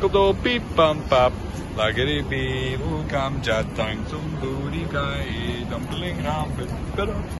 Go beep bum bop. Laggedy bee, ukam jatang, zumbooty guy, dumpling ram,